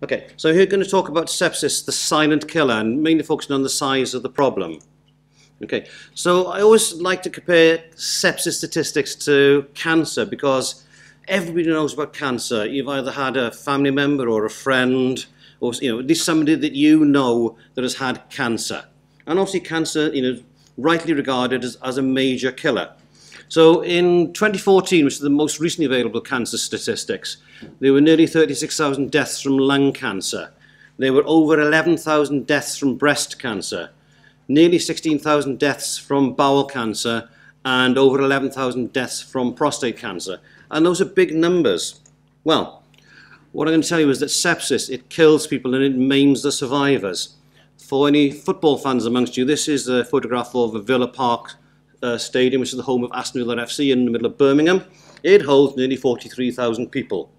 Okay, so we're going to talk about sepsis, the silent killer, and mainly focusing on the size of the problem. Okay, so I always like to compare sepsis statistics to cancer because everybody knows about cancer. You've either had a family member or a friend, or you know, at least somebody that you know that has had cancer. And obviously, cancer, you know, rightly regarded as, as a major killer. So in 2014, which is the most recently available cancer statistics, there were nearly 36,000 deaths from lung cancer. There were over 11,000 deaths from breast cancer, nearly 16,000 deaths from bowel cancer, and over 11,000 deaths from prostate cancer. And those are big numbers. Well, what I'm going to tell you is that sepsis, it kills people and it maims the survivors. For any football fans amongst you, this is a photograph of a Villa Park uh, Stadium, which is the home of Aston Villa FC in the middle of Birmingham. It holds nearly 43,000 people.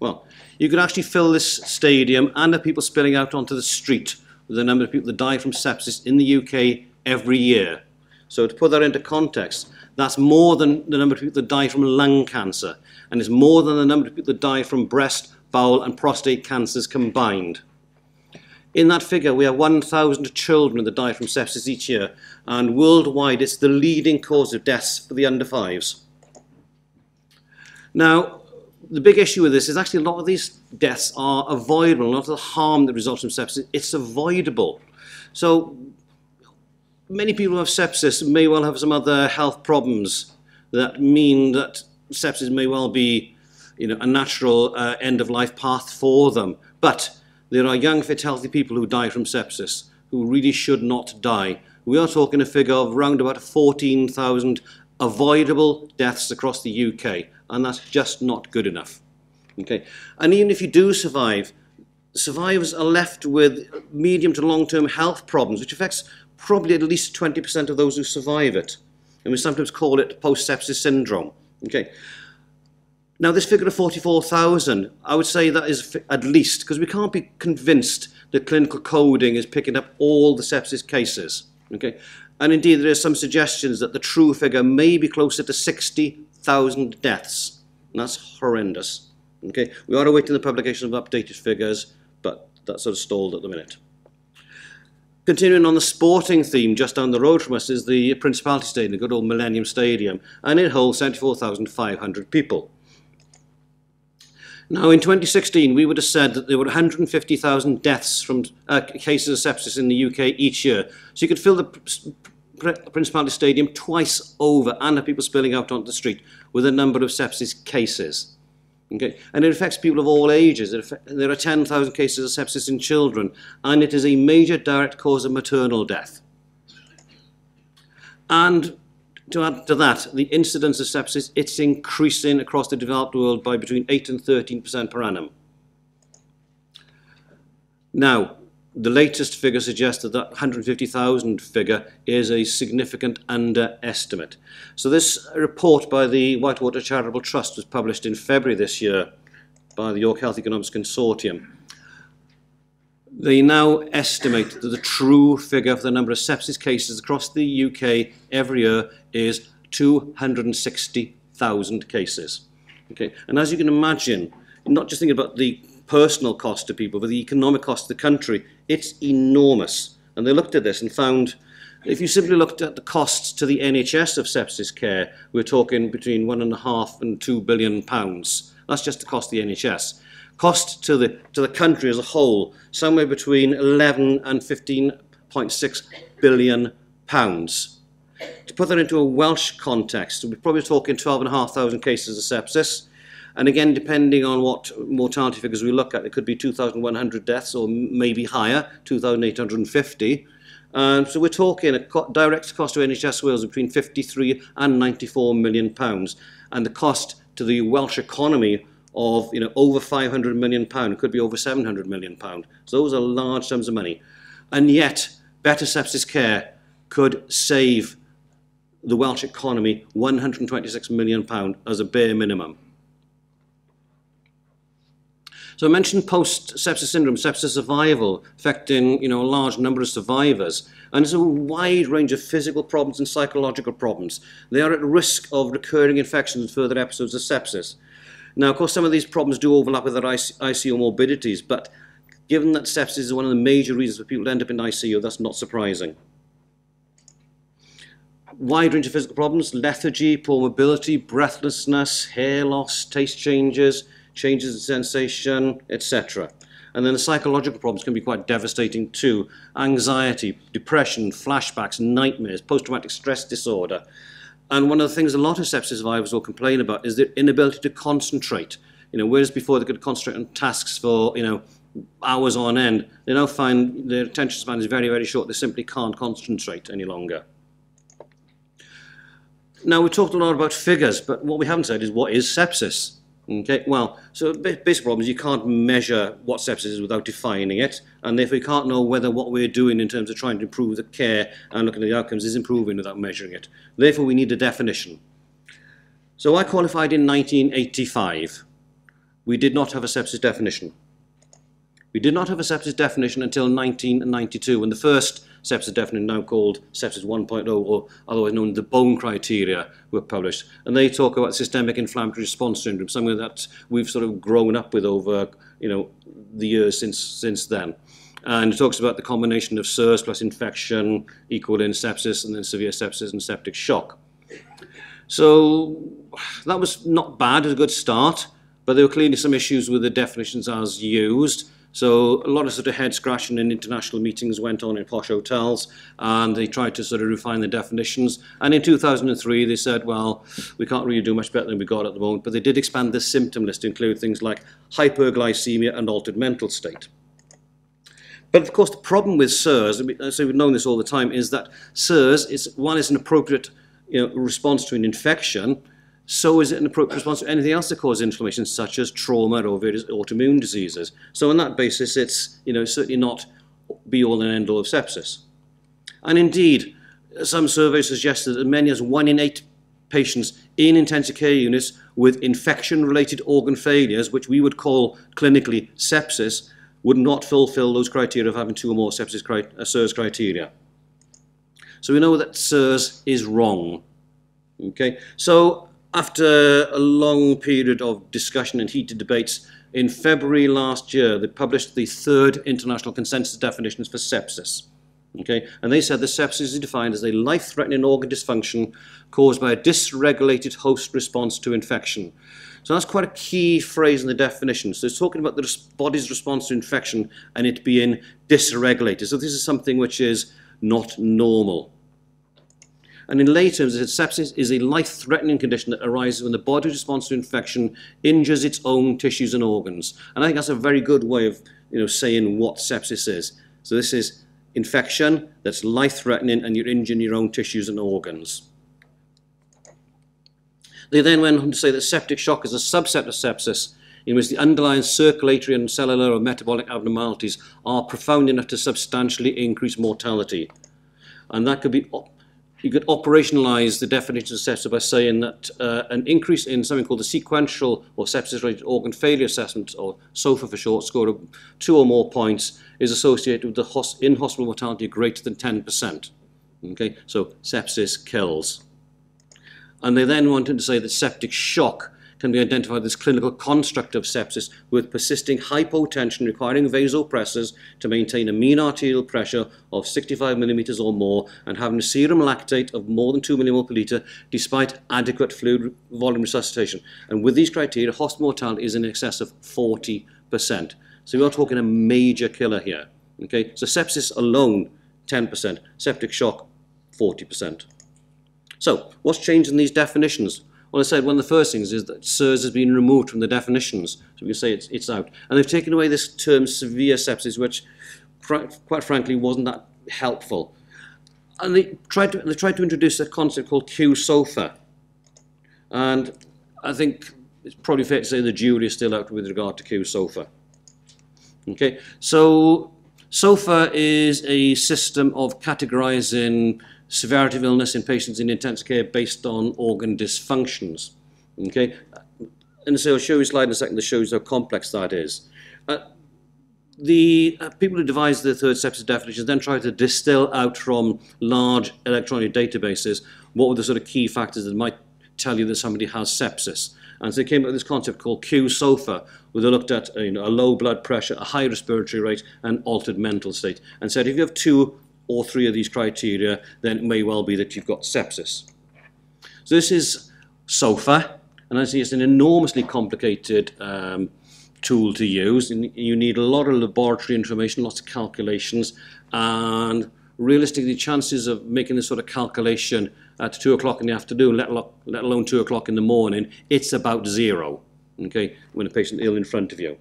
Well, you could actually fill this stadium and have people spilling out onto the street with the number of people that die from sepsis in the UK every year. So to put that into context, that's more than the number of people that die from lung cancer, and it's more than the number of people that die from breast, bowel, and prostate cancers combined. In that figure, we have 1,000 children that die from sepsis each year, and worldwide it's the leading cause of deaths for the under fives. Now, the big issue with this is actually a lot of these deaths are avoidable. A lot of the harm that results from sepsis, it's avoidable. So many people who have sepsis may well have some other health problems that mean that sepsis may well be you know, a natural uh, end-of-life path for them. But there are young, fit, healthy people who die from sepsis who really should not die. We are talking a figure of around about 14,000 avoidable deaths across the UK, and that's just not good enough. Okay, and even if you do survive, survivors are left with medium to long-term health problems, which affects probably at least 20% of those who survive it. And we sometimes call it post-sepsis syndrome. Okay, now, this figure of 44,000, I would say that is at least, because we can't be convinced that clinical coding is picking up all the sepsis cases. Okay? And indeed, there are some suggestions that the true figure may be closer to 60,000 deaths. And that's horrendous. Okay? We are awaiting the publication of updated figures, but that's sort of stalled at the minute. Continuing on the sporting theme, just down the road from us is the Principality Stadium, the good old Millennium Stadium, and it holds 74,500 people. Now, in 2016, we would have said that there were 150,000 deaths from uh, cases of sepsis in the UK each year. So you could fill the Principality Stadium twice over and have people spilling out onto the street with a number of sepsis cases. Okay? And it affects people of all ages. there are 10,000 cases of sepsis in children, and it is a major direct cause of maternal death. And to add to that, the incidence of sepsis, it's increasing across the developed world by between 8 and 13% per annum. Now, the latest figure suggests that that 150,000 figure is a significant underestimate. So this report by the Whitewater Charitable Trust was published in February this year by the York Health Economics Consortium. They now estimate that the true figure for the number of sepsis cases across the UK every year is 260,000 cases. Okay, and as you can imagine, not just thinking about the personal cost to people, but the economic cost to the country, it's enormous. And they looked at this and found if you simply looked at the costs to the NHS of sepsis care, we're talking between one and a half and two billion pounds. That's just the cost of the NHS. Cost to the, to the country as a whole, somewhere between 11 and 15.6 billion pounds. To put that into a Welsh context, we're probably talking 12,500 cases of sepsis, And again, depending on what mortality figures we look at, it could be 2,100 deaths or maybe higher, 2,850. Um, so we're talking a co direct cost to NHS Wales between 53 and 94 million pounds. And the cost to the Welsh economy of you know over 500 million pound, could be over 700 million pound. So those are large sums of money, and yet better sepsis care could save the Welsh economy 126 million pound as a bare minimum. So I mentioned post-sepsis syndrome, sepsis survival, affecting you know, a large number of survivors. And there's a wide range of physical problems and psychological problems. They are at risk of recurring infections and further episodes of sepsis. Now, of course, some of these problems do overlap with their ICU morbidities, but given that sepsis is one of the major reasons for people to end up in ICU, that's not surprising. Wide range of physical problems, lethargy, poor mobility, breathlessness, hair loss, taste changes, changes in sensation, etc. And then the psychological problems can be quite devastating too. Anxiety, depression, flashbacks, nightmares, post-traumatic stress disorder. And one of the things a lot of sepsis survivors will complain about is their inability to concentrate. You know, whereas before they could concentrate on tasks for, you know, hours on end, they now find their attention span is very, very short. They simply can't concentrate any longer. Now, we talked a lot about figures, but what we haven't said is what is sepsis? Okay, well, so basic problem is you can't measure what sepsis is without defining it, and therefore you can't know whether what we're doing in terms of trying to improve the care and looking at the outcomes is improving without measuring it. Therefore, we need a definition. So I qualified in 1985. We did not have a sepsis definition. We did not have a sepsis definition until 1992, when the first sepsis definition, now called sepsis 1.0, or otherwise known the bone criteria, were published. And they talk about systemic inflammatory response syndrome, something that we've sort of grown up with over you know, the years since, since then. And it talks about the combination of SIRS plus infection equaling sepsis, and then severe sepsis and septic shock. So that was not bad, a good start, but there were clearly some issues with the definitions as used. So a lot of sort of head scratching in international meetings went on in posh hotels and they tried to sort of refine the definitions. And in 2003 they said, well, we can't really do much better than we got at the moment, but they did expand the symptom list to include things like hyperglycemia and altered mental state. But of course the problem with SIRS, uh, so we've known this all the time, is that SIRS is one is an appropriate you know, response to an infection, so is it an appropriate response to anything else that causes inflammation, such as trauma or various autoimmune diseases. So on that basis, it's you know certainly not be all and end all of sepsis. And indeed, some surveys suggested that many as one in eight patients in intensive care units with infection-related organ failures, which we would call clinically sepsis, would not fulfill those criteria of having two or more sepsis cri uh, SIRS criteria. So we know that SIRS is wrong. Okay, so after a long period of discussion and heated debates, in February last year, they published the third international consensus definitions for sepsis. Okay, and they said that sepsis is defined as a life-threatening organ dysfunction caused by a dysregulated host response to infection. So that's quite a key phrase in the definition. So it's talking about the body's response to infection and it being dysregulated. So this is something which is not normal. And in lay terms, sepsis is a life-threatening condition that arises when the body's response to infection injures its own tissues and organs. And I think that's a very good way of you know, saying what sepsis is. So this is infection that's life-threatening and you're injuring your own tissues and organs. They then went on to say that septic shock is a subset of sepsis in which the underlying circulatory and cellular or metabolic abnormalities are profound enough to substantially increase mortality. And that could be you could operationalize the definition of sepsis by saying that uh, an increase in something called the sequential or sepsis-related organ failure assessment, or SOFA for short, score of two or more points, is associated with the in-hospital mortality greater than 10%. Okay, so sepsis kills. And they then wanted to say that septic shock can be identified as clinical construct of sepsis with persisting hypotension requiring vasopressors to maintain a mean arterial pressure of 65 millimeters or more and having a serum lactate of more than 2 millimole per litre despite adequate fluid volume resuscitation. And with these criteria, hospital mortality is in excess of 40%. So we are talking a major killer here. Okay, so sepsis alone, 10%, septic shock, 40%. So, what's changed in these definitions? Well, I said one of the first things is that SIRS has been removed from the definitions, so we can say it's, it's out. And they've taken away this term severe sepsis, which, quite frankly, wasn't that helpful. And they tried to, they tried to introduce a concept called Q-SOFA. And I think it's probably fair to say the jury is still out with regard to Q-SOFA. Okay, so SOFA is a system of categorizing severity of illness in patients in intensive care based on organ dysfunctions. Okay, and so I'll show you a slide in a second that shows how complex that is. Uh, the uh, people who devised the third sepsis definitions then tried to distill out from large electronic databases what were the sort of key factors that might tell you that somebody has sepsis. And so they came up with this concept called Q-SOFA, where they looked at you know, a low blood pressure, a high respiratory rate, and altered mental state, and said if you have two or three of these criteria, then it may well be that you've got sepsis. So this is SOFA, and I see it's an enormously complicated um, tool to use. You need a lot of laboratory information, lots of calculations, and realistically, the chances of making this sort of calculation at 2 o'clock in the afternoon, let, let alone 2 o'clock in the morning, it's about zero, okay, when a patient ill in front of you.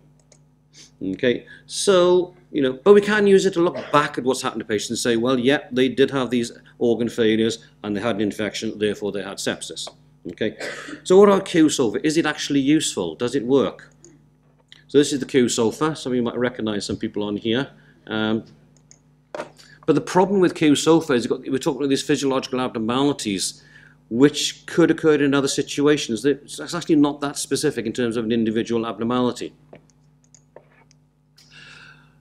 Okay, so, you know, but we can use it to look back at what's happened to patients and say, well, yeah, they did have these organ failures and they had an infection, therefore they had sepsis. Okay, so what about Q-SOFA? Is it actually useful? Does it work? So this is the Q-SOFA. Some of you might recognize some people on here. Um, but the problem with Q-SOFA is got, we're talking about these physiological abnormalities which could occur in other situations. It's actually not that specific in terms of an individual abnormality.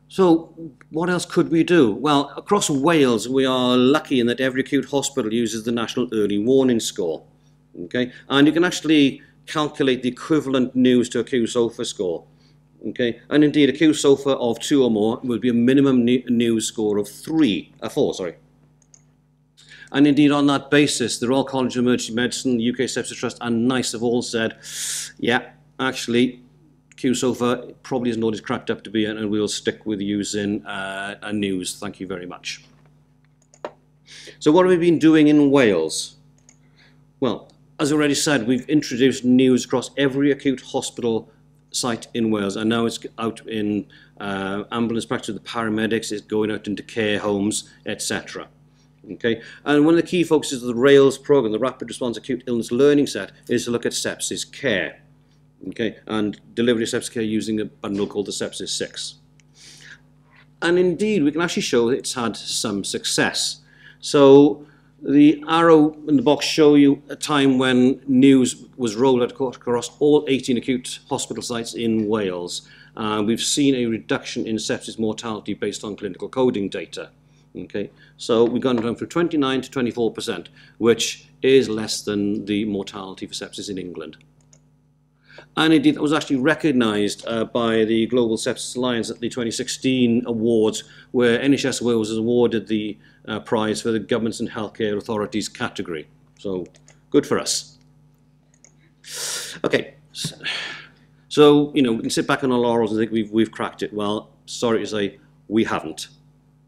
So what else could we do? Well, across Wales, we are lucky in that every acute hospital uses the National Early Warning Score. Okay, and you can actually calculate the equivalent news to a Q-SOFA score. Okay, and indeed a Q-SOFA of two or more will be a minimum news score of three, uh, four, sorry. And indeed on that basis, the Royal College of Emergency Medicine, the UK Sepsis Trust and NICE have all said, yeah, actually, Q-SOFA probably isn't it's cracked up to be and we'll stick with using uh, a news. Thank you very much. So what have we been doing in Wales? Well, as already said, we've introduced news across every acute hospital site in Wales, and now it's out in uh, ambulance practice with the paramedics, it's going out into care homes, etc. Okay, and one of the key focuses of the RAILS program, the Rapid Response Acute Illness Learning Set, is to look at sepsis care. Okay, and delivery of sepsis care using a bundle called the Sepsis 6. And indeed, we can actually show that it's had some success. So the arrow in the box show you a time when news was rolled out across all 18 acute hospital sites in Wales. Uh, we've seen a reduction in sepsis mortality based on clinical coding data. Okay, so we've gone down from 29 to 24%, which is less than the mortality for sepsis in England. And indeed, that was actually recognised uh, by the Global Sepsis Alliance at the 2016 awards, where NHS Wales was awarded the uh, prize for the Governments and Healthcare Authorities category. So, good for us. Okay, so, you know, we can sit back on our laurels and think we've, we've cracked it. Well, sorry to say, we haven't.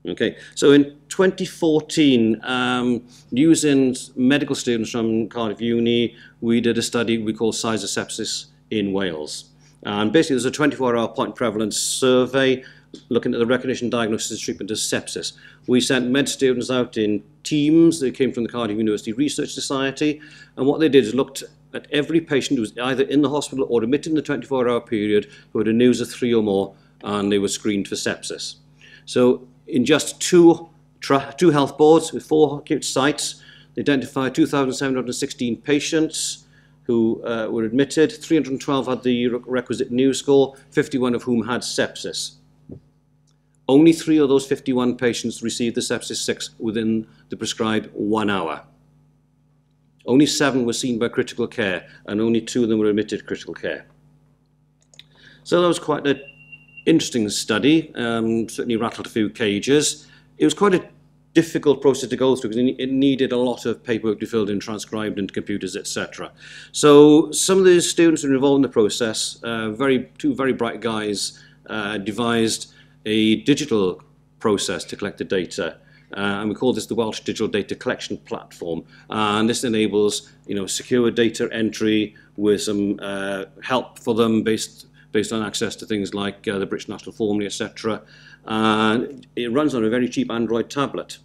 Okay, so in 2014, um, using medical students from Cardiff Uni, we did a study we call Size of Sepsis in Wales. And basically, there's a 24-hour point prevalence survey looking at the recognition, diagnosis, and treatment of sepsis. We sent med students out in teams. They came from the Cardiff University Research Society. And what they did is looked at every patient who was either in the hospital or admitted in the 24-hour period who had a news of three or more, and they were screened for sepsis. So in just two, two health boards with four acute sites, they identified 2,716 patients who uh, were admitted. 312 had the requisite news score, 51 of whom had sepsis. Only three of those 51 patients received the sepsis 6 within the prescribed one hour. Only seven were seen by critical care, and only two of them were admitted to critical care. So that was quite an interesting study, um, certainly rattled a few cages. It was quite a difficult process to go through because it needed a lot of paperwork to be filled in, transcribed into computers, etc. So some of the students who were involved in the process, uh, very two very bright guys, uh, devised a digital process to collect the data. Uh, and we call this the Welsh Digital Data Collection Platform. and this enables, you know, secure data entry with some uh, help for them based based on access to things like uh, the British National Formulary, etc. And it runs on a very cheap Android tablet.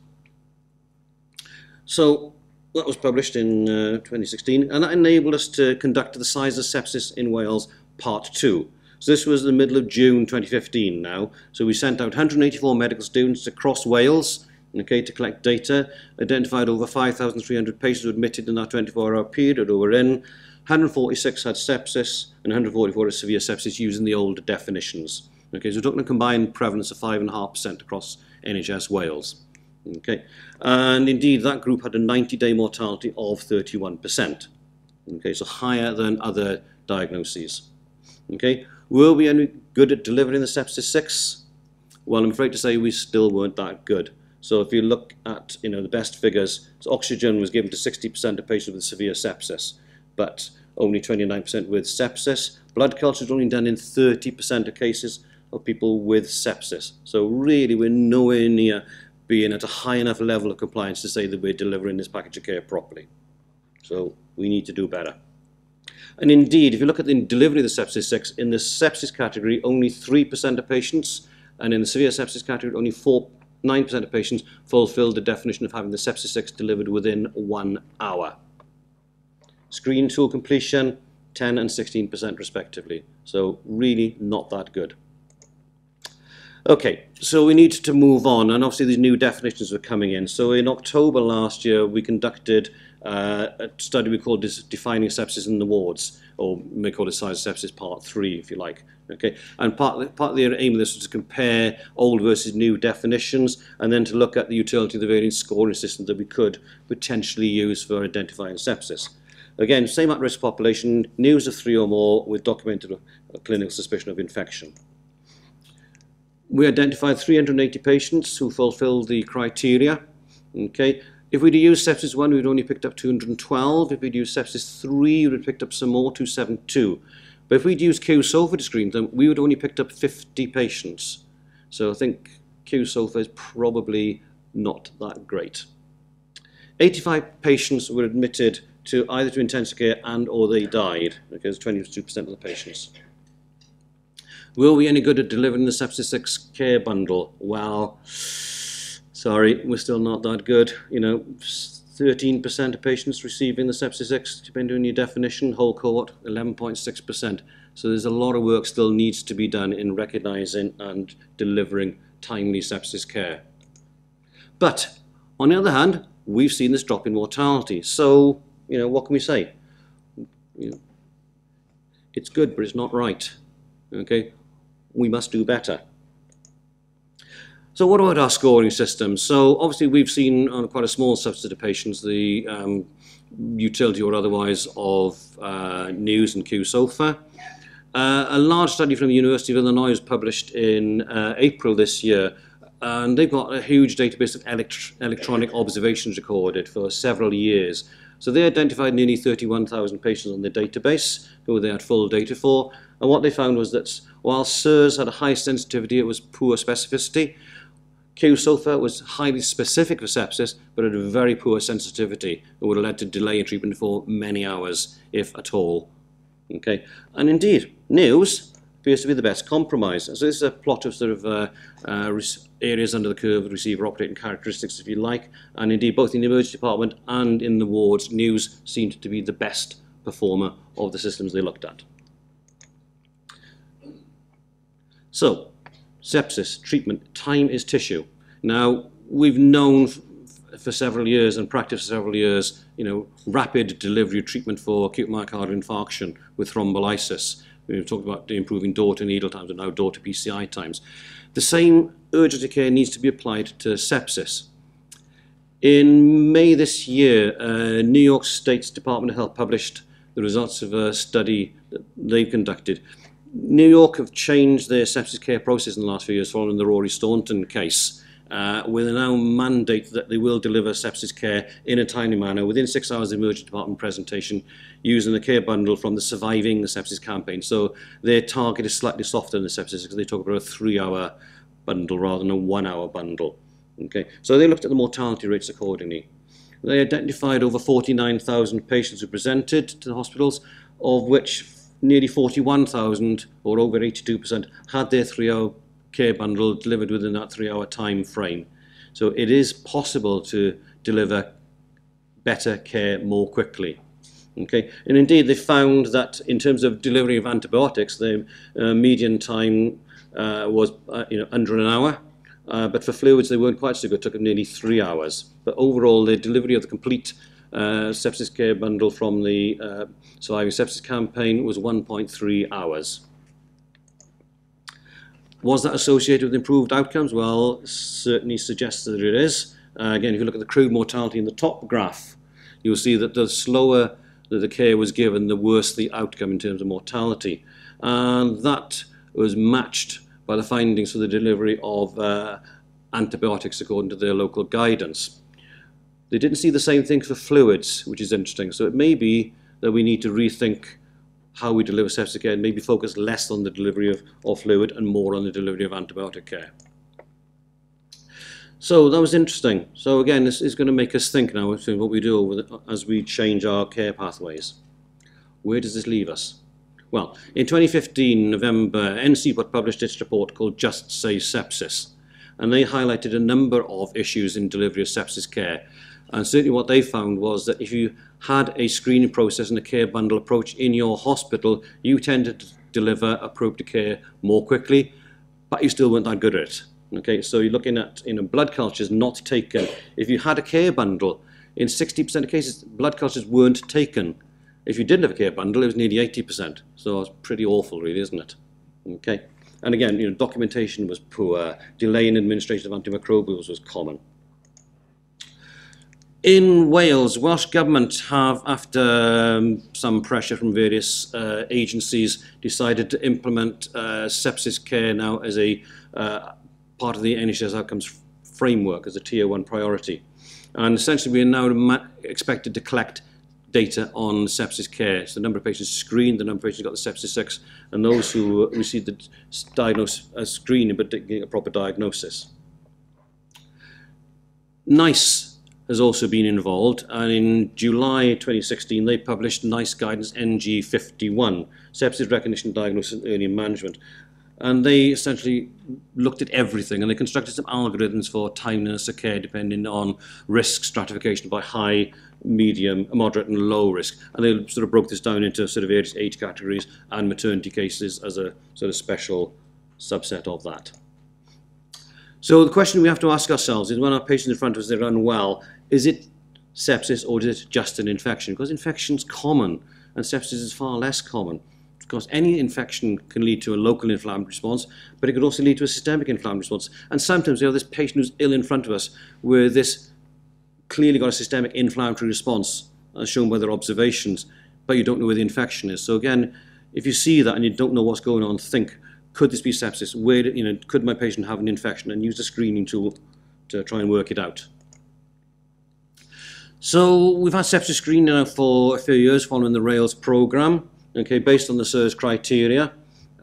So that was published in uh, 2016, and that enabled us to conduct the size of sepsis in Wales Part 2. So this was the middle of June 2015 now. So we sent out 184 medical students across Wales okay, to collect data, identified over 5,300 patients admitted in that 24-hour period that were in. 146 had sepsis and 144 had severe sepsis using the older definitions. Okay, so we're talking a combined prevalence of 5.5% across NHS Wales. Okay, and indeed that group had a 90-day mortality of 31%. Okay, so higher than other diagnoses. Okay, were we any good at delivering the sepsis 6? Well, I'm afraid to say we still weren't that good. So if you look at you know the best figures, so oxygen was given to 60% of patients with severe sepsis, but only 29% with sepsis. Blood culture is only done in 30% of cases of people with sepsis. So really, we're nowhere near being at a high enough level of compliance to say that we're delivering this package of care properly. So we need to do better. And indeed, if you look at the delivery of the sepsis 6, in the sepsis category, only 3% of patients, and in the severe sepsis category, only 4, 9% of patients fulfilled the definition of having the sepsis 6 delivered within one hour. Screen tool completion, 10 and 16% respectively. So really not that good. Okay, so we need to move on, and obviously these new definitions are coming in. So in October last year, we conducted uh, a study we called Defining Sepsis in the Wards, or we may call it of Sepsis Part 3, if you like. Okay, and part, part of the aim of this was to compare old versus new definitions, and then to look at the utility of the various scoring systems that we could potentially use for identifying sepsis. Again, same at-risk population, news of three or more with documented clinical suspicion of infection. We identified 380 patients who fulfilled the criteria. Okay, if we'd used sepsis 1, we'd only picked up 212. If we'd used sepsis 3, we'd picked up some more, 272. But if we'd used Q-SOFA to screen them, we would only picked up 50 patients. So I think Q-SOFA is probably not that great. 85 patients were admitted to either to intensive care and or they died, because 22% of the patients. Will we any good at delivering the sepsis 6 care bundle? Well, sorry, we're still not that good. You know, 13% of patients receiving the sepsis 6, depending on your definition, whole cohort, 11.6%. So there's a lot of work still needs to be done in recognizing and delivering timely sepsis care. But on the other hand, we've seen this drop in mortality. So, you know, what can we say? You know, it's good, but it's not right. Okay, we must do better. So what about our scoring system? So obviously we've seen on quite a small subset of patients the um, utility or otherwise of uh, news and Q-SOFA. Uh, a large study from the University of Illinois was published in uh, April this year, and they've got a huge database of elect electronic observations recorded for several years. So they identified nearly 31,000 patients on their database who they had full data for, and what they found was that while SIRS had a high sensitivity, it was poor specificity. Q-SOFA was highly specific for sepsis, but had a very poor sensitivity. It would have led to delay in treatment for many hours, if at all. Okay, and indeed, news appears to be the best compromise. So this is a plot of sort of uh, uh, areas under the curve, receiver operating characteristics, if you like, and indeed both in the emergency department and in the wards, news seemed to be the best performer of the systems they looked at. So, sepsis, treatment, time is tissue. Now, we've known for several years and practiced for several years, you know, rapid delivery treatment for acute myocardial infarction with thrombolysis. We've talked about improving door to needle times and now door to PCI times. The same urgency care needs to be applied to sepsis. In May this year, uh, New York State's Department of Health published the results of a study that they conducted New York have changed their sepsis care process in the last few years following the Rory Staunton case. Uh, with now mandate that they will deliver sepsis care in a timely manner within six hours of emergency department presentation using the care bundle from the Surviving Sepsis campaign. So their target is slightly softer than the sepsis because they talk about a three-hour bundle rather than a one-hour bundle. Okay, so they looked at the mortality rates accordingly. They identified over 49,000 patients who presented to the hospitals, of which nearly 41,000 or over 82% had their three-hour care bundle delivered within that three-hour time frame. So it is possible to deliver better care more quickly. Okay, and indeed they found that in terms of delivery of antibiotics, the uh, median time uh, was uh, you know under an hour, uh, but for fluids they weren't quite so good. It took nearly three hours. But overall, the delivery of the complete uh, sepsis care bundle from the uh, Surviving Sepsis campaign was 1.3 hours. Was that associated with improved outcomes? Well, certainly suggests that it is. Again, if you look at the crude mortality in the top graph, you'll see that the slower that the care was given, the worse the outcome in terms of mortality. And that was matched by the findings for the delivery of uh, antibiotics according to their local guidance. They didn't see the same thing for fluids, which is interesting. So it may be that we need to rethink how we deliver septic care and maybe focus less on the delivery of, of fluid and more on the delivery of antibiotic care. So that was interesting. So again, this is going to make us think now of what we do the, as we change our care pathways. Where does this leave us? Well, in 2015, November, NCEPOD published its report called Just Say Sepsis, and they highlighted a number of issues in delivery of sepsis care. And certainly what they found was that if you had a screening process and a care bundle approach in your hospital, you tended to deliver appropriate care more quickly, but you still weren't that good at it. Okay, so you're looking at you know, blood cultures not taken. If you had a care bundle, in 60% of cases, blood cultures weren't taken. If you didn't have a care bundle, it was nearly 80%. So it's pretty awful, really, isn't it? Okay. And again, you know, documentation was poor. Delay in administration of antimicrobials was common. In Wales, Welsh Government have, after um, some pressure from various uh, agencies, decided to implement uh, sepsis care now as a uh, part of the NHS outcomes framework as a tier one priority. And essentially, we are now expected to collect data on sepsis care. The number of patients screened, the number of patients got the sepsis 6, and those who received the diagnosis as uh, screening but didn't get a proper diagnosis. NICE has also been involved, and in July 2016 they published NICE Guidance NG51, Sepsis Recognition, Diagnosis and Early Management. And they essentially looked at everything and they constructed some algorithms for timeliness of care depending on risk stratification by high, medium, moderate and low risk. And they sort of broke this down into sort of various age categories and maternity cases as a sort of special subset of that. So the question we have to ask ourselves is when our patients in front of us are unwell, is it sepsis or is it just an infection? Because infection is common and sepsis is far less common. Of course, any infection can lead to a local inflammatory response, but it could also lead to a systemic inflammatory response. And sometimes you have this patient who's ill in front of us where this clearly got a systemic inflammatory response as shown by their observations, but you don't know where the infection is. So again, if you see that and you don't know what's going on, think, could this be sepsis? Where, you know, could my patient have an infection? And use the screening tool to try and work it out. So we've had sepsis screening now for a few years following the RAILS program, okay, based on the SIRS criteria,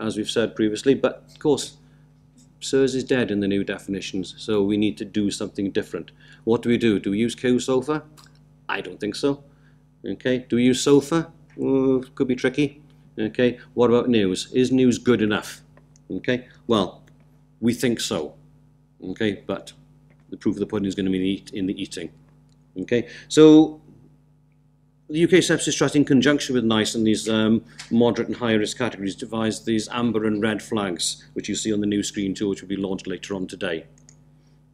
as we've said previously. But of course, SIRS is dead in the new definitions, so we need to do something different. What do we do? Do we use Q-SOFA? I don't think so. Okay, do we use SOFA? Mm, could be tricky. Okay, what about news? Is news good enough? Okay, well, we think so. Okay, but the proof of the pudding is going to be in the eating. Okay, so the UK Sepsis Trust, in conjunction with NICE and these um, moderate and high risk categories, devised these amber and red flags, which you see on the new screen too, which will be launched later on today.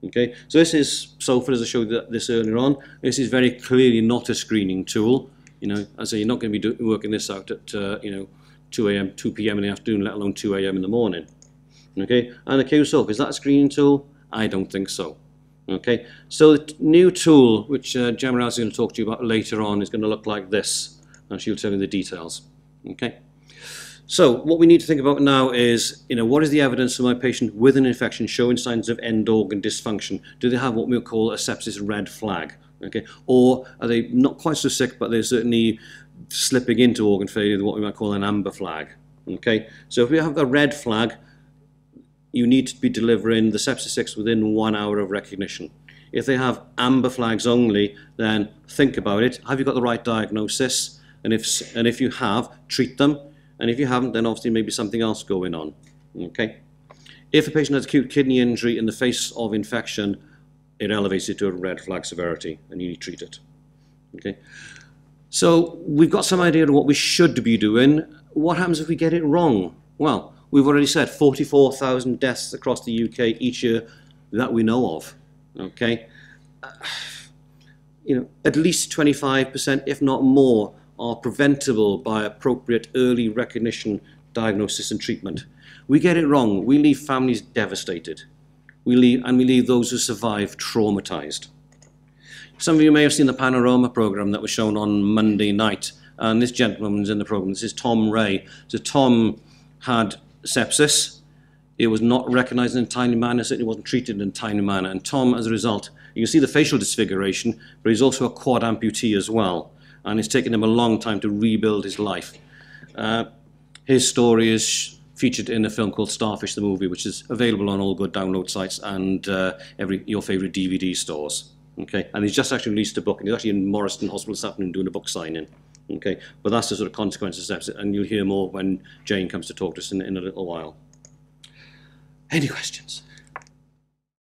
Okay, so this is SOFA, as I showed this earlier on. This is very clearly not a screening tool. You know, I say you're not going to be do, working this out at uh, you know 2 a.m., 2 p.m. in the afternoon, let alone 2 a.m. in the morning. Okay, and the Q-SOFA, is that a screening tool? I don't think so. Okay, so the new tool, which uh, Gemma is going to talk to you about later on, is going to look like this, and she'll tell you the details. Okay, so what we need to think about now is, you know, what is the evidence of my patient with an infection showing signs of end organ dysfunction? Do they have what we call a sepsis red flag? Okay, or are they not quite so sick, but they're certainly slipping into organ failure, what we might call an amber flag? Okay, so if we have a red flag, you need to be delivering the sepsis 6 within one hour of recognition. If they have amber flags only, then think about it. Have you got the right diagnosis? And if, and if you have, treat them. And if you haven't, then obviously maybe something else going on. Okay. If a patient has acute kidney injury in the face of infection, it elevates it to a red flag severity and you need to treat it. Okay. So we've got some idea of what we should be doing. What happens if we get it wrong? Well, We've already said 44,000 deaths across the UK each year that we know of. Okay, you know, at least 25%, if not more, are preventable by appropriate early recognition, diagnosis, and treatment. We get it wrong. We leave families devastated. We leave, and we leave those who survive traumatized. Some of you may have seen the Panorama program that was shown on Monday night And this gentleman gentleman's in the program. This is Tom Ray. So Tom had sepsis. It was not recognized in a timely manner, certainly wasn't treated in a timely manner. And Tom, as a result, you can see the facial disfiguration, but he's also a quad amputee as well. And it's taken him a long time to rebuild his life. Uh, his story is featured in a film called Starfish the Movie, which is available on all good download sites and uh, every your favorite DVD stores. Okay, and he's just actually released a book, and he's actually in Morriston Hospital this afternoon doing a book signing. Okay, but that's the sort of consequences of sepsis, and you'll hear more when Jane comes to talk to us in, in a little while. Any questions?